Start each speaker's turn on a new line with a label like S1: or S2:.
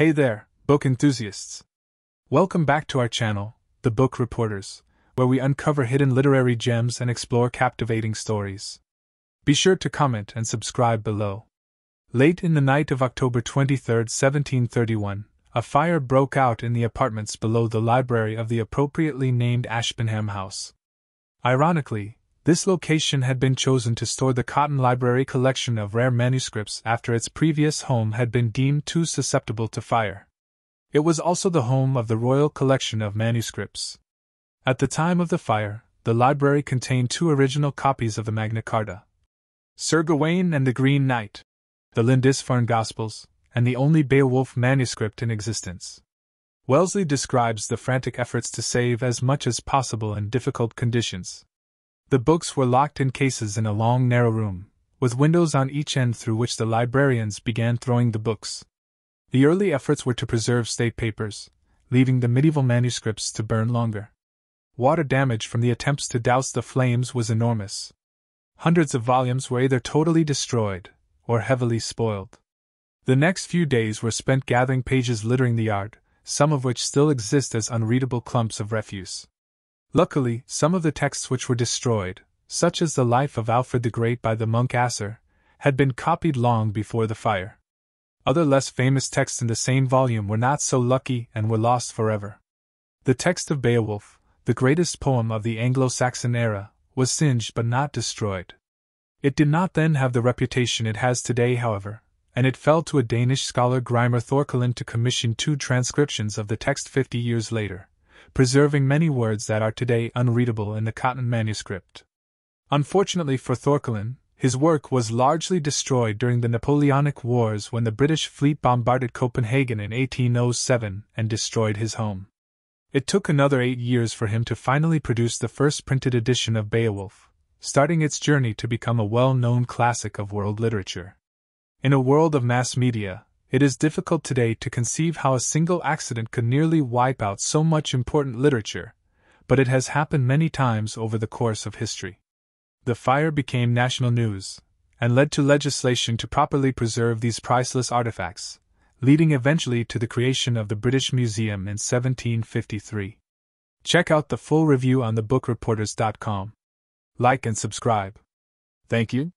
S1: Hey there, book enthusiasts! Welcome back to our channel, The Book Reporters, where we uncover hidden literary gems and explore captivating stories. Be sure to comment and subscribe below. Late in the night of October 23, 1731, a fire broke out in the apartments below the library of the appropriately named Ashburnham House. Ironically, this location had been chosen to store the Cotton Library collection of rare manuscripts after its previous home had been deemed too susceptible to fire. It was also the home of the Royal Collection of Manuscripts. At the time of the fire, the library contained two original copies of the Magna Carta Sir Gawain and the Green Knight, the Lindisfarne Gospels, and the only Beowulf manuscript in existence. Wellesley describes the frantic efforts to save as much as possible in difficult conditions. The books were locked in cases in a long, narrow room, with windows on each end through which the librarians began throwing the books. The early efforts were to preserve state papers, leaving the medieval manuscripts to burn longer. Water damage from the attempts to douse the flames was enormous. Hundreds of volumes were either totally destroyed or heavily spoiled. The next few days were spent gathering pages littering the yard, some of which still exist as unreadable clumps of refuse. Luckily, some of the texts which were destroyed, such as the Life of Alfred the Great by the monk Asser, had been copied long before the fire. Other less famous texts in the same volume were not so lucky and were lost forever. The text of Beowulf, the greatest poem of the Anglo Saxon era, was singed but not destroyed. It did not then have the reputation it has today, however, and it fell to a Danish scholar Grímur Thorkelin to commission two transcriptions of the text fifty years later preserving many words that are today unreadable in the Cotton manuscript. Unfortunately for Thorkelin, his work was largely destroyed during the Napoleonic Wars when the British fleet bombarded Copenhagen in 1807 and destroyed his home. It took another eight years for him to finally produce the first printed edition of Beowulf, starting its journey to become a well known classic of world literature. In a world of mass media, it is difficult today to conceive how a single accident could nearly wipe out so much important literature, but it has happened many times over the course of history. The fire became national news, and led to legislation to properly preserve these priceless artifacts, leading eventually to the creation of the British Museum in 1753. Check out the full review on thebookreporters.com. Like and subscribe. Thank you.